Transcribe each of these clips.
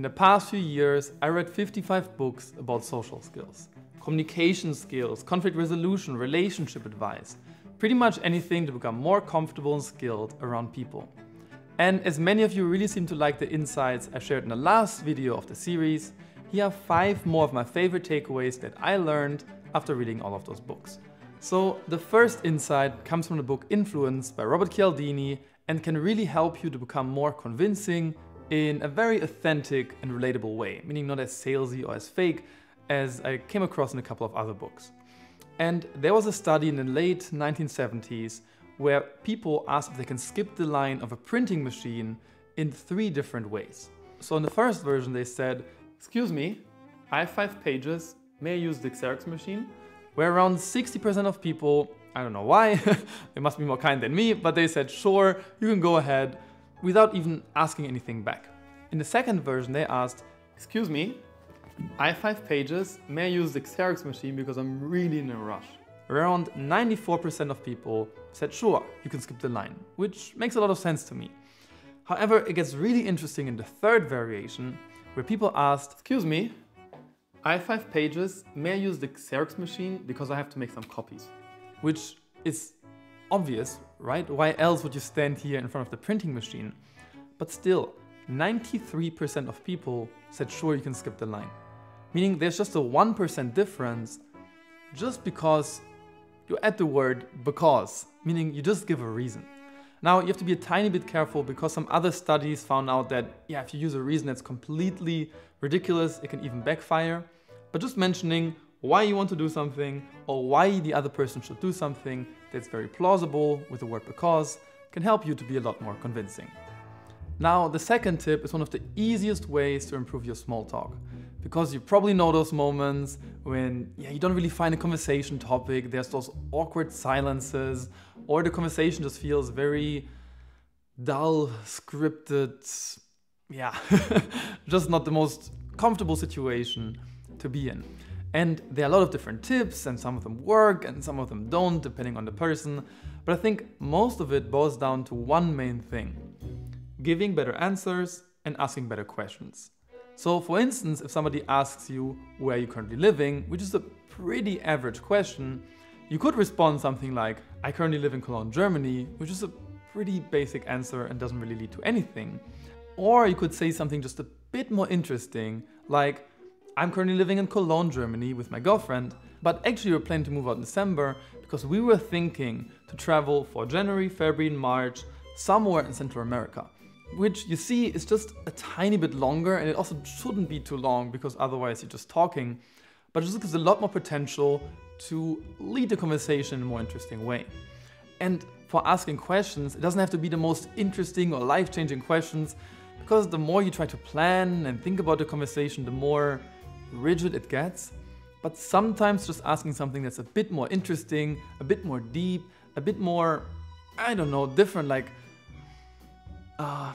In the past few years, I read 55 books about social skills, communication skills, conflict resolution, relationship advice, pretty much anything to become more comfortable and skilled around people. And as many of you really seem to like the insights I shared in the last video of the series, here are five more of my favorite takeaways that I learned after reading all of those books. So the first insight comes from the book Influence by Robert Cialdini and can really help you to become more convincing in a very authentic and relatable way, meaning not as salesy or as fake as I came across in a couple of other books. And there was a study in the late 1970s where people asked if they can skip the line of a printing machine in three different ways. So in the first version they said, excuse me, I have five pages, may I use the Xerox machine? Where around 60% of people, I don't know why, they must be more kind than me, but they said, sure, you can go ahead without even asking anything back. In the second version they asked, excuse me, I have five pages, may I use the Xerox machine because I'm really in a rush? Around 94% of people said sure, you can skip the line, which makes a lot of sense to me. However, it gets really interesting in the third variation, where people asked, excuse me, I have five pages, may I use the Xerox machine because I have to make some copies? Which is obvious, right? Why else would you stand here in front of the printing machine? But still, 93% of people said sure you can skip the line. Meaning there's just a 1% difference just because you add the word because, meaning you just give a reason. Now you have to be a tiny bit careful because some other studies found out that yeah, if you use a reason that's completely ridiculous, it can even backfire. But just mentioning why you want to do something or why the other person should do something that's very plausible with the word because can help you to be a lot more convincing. Now, the second tip is one of the easiest ways to improve your small talk because you probably know those moments when yeah, you don't really find a conversation topic, there's those awkward silences, or the conversation just feels very dull, scripted, yeah, just not the most comfortable situation to be in. And there are a lot of different tips, and some of them work and some of them don't, depending on the person. But I think most of it boils down to one main thing giving better answers and asking better questions. So for instance, if somebody asks you where you're currently living, which is a pretty average question, you could respond something like, I currently live in Cologne, Germany, which is a pretty basic answer and doesn't really lead to anything. Or you could say something just a bit more interesting, like, I'm currently living in Cologne, Germany with my girlfriend, but actually we're planning to move out in December because we were thinking to travel for January, February, and March somewhere in Central America which you see is just a tiny bit longer and it also shouldn't be too long because otherwise you're just talking, but it just gives a lot more potential to lead the conversation in a more interesting way. And for asking questions, it doesn't have to be the most interesting or life-changing questions because the more you try to plan and think about the conversation, the more rigid it gets. But sometimes just asking something that's a bit more interesting, a bit more deep, a bit more, I don't know, different, like uh,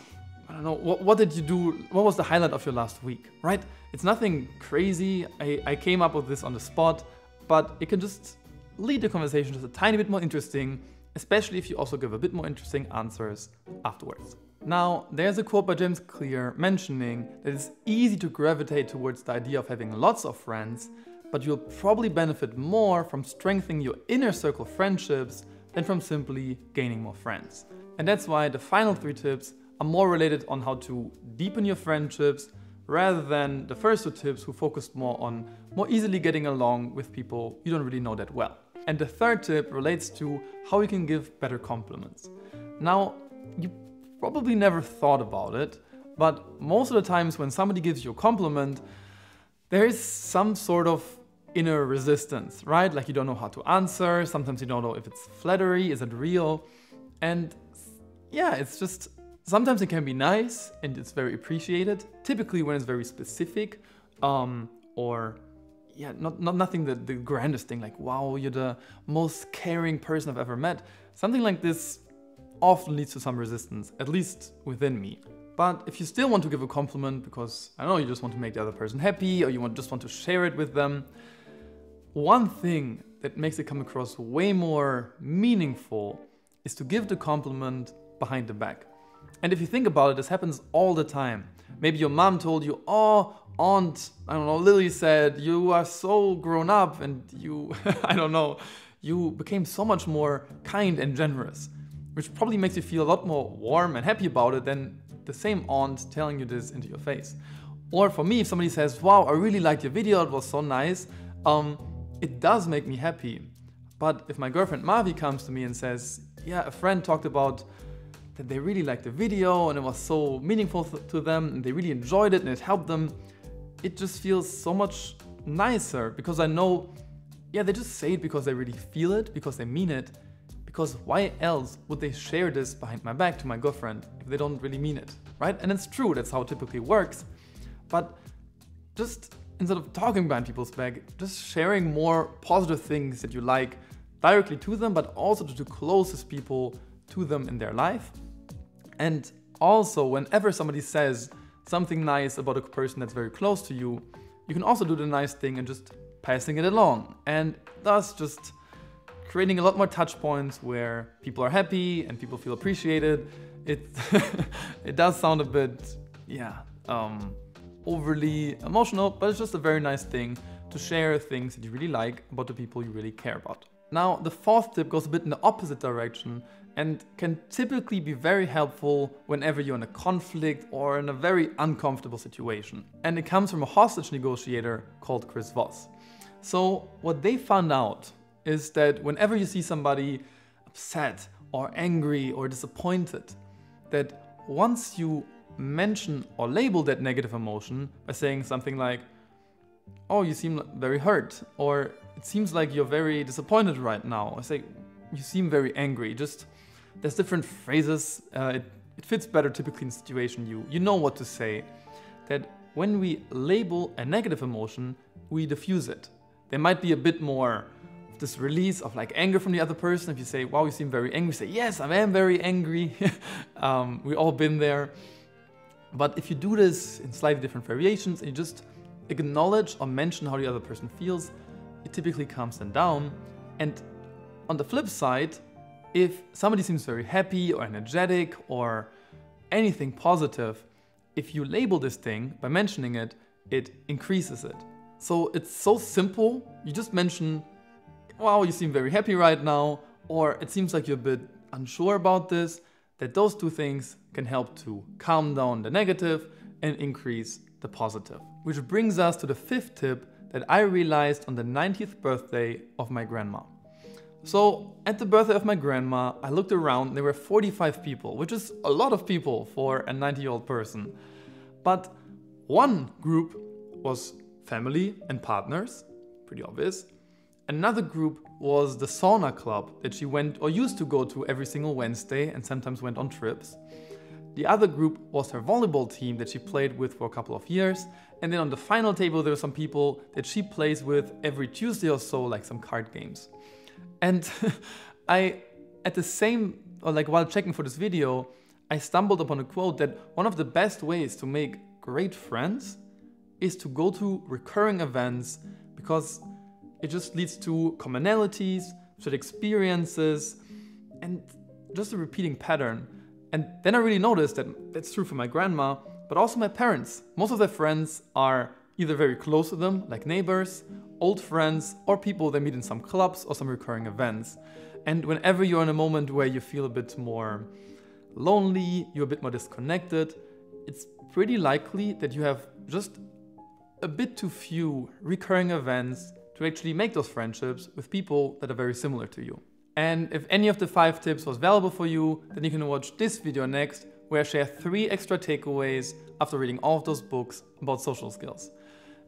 I don't know, what, what did you do? What was the highlight of your last week, right? It's nothing crazy. I, I came up with this on the spot, but it can just lead the conversation just a tiny bit more interesting, especially if you also give a bit more interesting answers afterwards. Now, there's a quote by James Clear mentioning that it's easy to gravitate towards the idea of having lots of friends, but you'll probably benefit more from strengthening your inner circle friendships than from simply gaining more friends. And that's why the final three tips are more related on how to deepen your friendships rather than the first two tips who focused more on more easily getting along with people you don't really know that well. And the third tip relates to how you can give better compliments. Now, you probably never thought about it, but most of the times when somebody gives you a compliment, there is some sort of inner resistance, right? Like you don't know how to answer, sometimes you don't know if it's flattery, is it real? And yeah, it's just sometimes it can be nice and it's very appreciated. Typically when it's very specific, um, or yeah, not, not nothing the, the grandest thing like wow, you're the most caring person I've ever met. Something like this often leads to some resistance, at least within me. But if you still want to give a compliment because I don't know, you just want to make the other person happy or you want, just want to share it with them, one thing that makes it come across way more meaningful is to give the compliment behind the back. And if you think about it, this happens all the time. Maybe your mom told you, oh, aunt, I don't know, Lily said, you are so grown up and you, I don't know, you became so much more kind and generous, which probably makes you feel a lot more warm and happy about it than the same aunt telling you this into your face. Or for me, if somebody says, wow, I really liked your video, it was so nice, um, it does make me happy. But if my girlfriend Mavi comes to me and says, yeah, a friend talked about that they really liked the video and it was so meaningful to them and they really enjoyed it and it helped them, it just feels so much nicer because I know, yeah, they just say it because they really feel it, because they mean it. Because why else would they share this behind my back to my girlfriend if they don't really mean it, right? And it's true, that's how it typically works. But just instead of talking behind people's back, just sharing more positive things that you like directly to them, but also to the closest people to them in their life. And also, whenever somebody says something nice about a person that's very close to you, you can also do the nice thing and just passing it along. And thus, just creating a lot more touch points where people are happy and people feel appreciated. It, it does sound a bit, yeah, um, overly emotional, but it's just a very nice thing to share things that you really like about the people you really care about. Now, the fourth tip goes a bit in the opposite direction and can typically be very helpful whenever you're in a conflict or in a very uncomfortable situation. And it comes from a hostage negotiator called Chris Voss. So, what they found out is that whenever you see somebody upset or angry or disappointed, that once you mention or label that negative emotion by saying something like, Oh, you seem very hurt, or it seems like you're very disappointed right now. I say, You seem very angry. Just there's different phrases. Uh, it, it fits better typically in situation you you know what to say. That when we label a negative emotion, we diffuse it. There might be a bit more this release of like anger from the other person. If you say, "Wow, you seem very angry," say, "Yes, I am very angry." um, we all been there. But if you do this in slightly different variations and you just acknowledge or mention how the other person feels, it typically calms them down. And on the flip side, if somebody seems very happy or energetic or anything positive, if you label this thing by mentioning it, it increases it. So it's so simple. You just mention, wow, you seem very happy right now, or it seems like you're a bit unsure about this, that those two things can help to calm down the negative and increase the positive. Which brings us to the fifth tip that I realized on the 90th birthday of my grandma. So, at the birthday of my grandma, I looked around, there were 45 people, which is a lot of people for a 90 year old person. But one group was family and partners, pretty obvious. Another group was the sauna club that she went or used to go to every single Wednesday and sometimes went on trips. The other group was her volleyball team that she played with for a couple of years. And then on the final table, there were some people that she plays with every Tuesday or so, like some card games. And I, at the same, or like while checking for this video, I stumbled upon a quote that one of the best ways to make great friends is to go to recurring events because it just leads to commonalities, shared experiences, and just a repeating pattern. And then I really noticed that that's true for my grandma, but also my parents. Most of their friends are either very close to them, like neighbors, old friends, or people they meet in some clubs or some recurring events. And whenever you're in a moment where you feel a bit more lonely, you're a bit more disconnected, it's pretty likely that you have just a bit too few recurring events to actually make those friendships with people that are very similar to you. And if any of the five tips was valuable for you, then you can watch this video next where I share three extra takeaways after reading all of those books about social skills.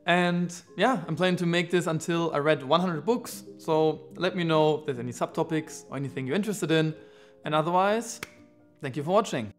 And yeah, I'm planning to make this until I read 100 books. So let me know if there's any subtopics or anything you're interested in. And otherwise, thank you for watching.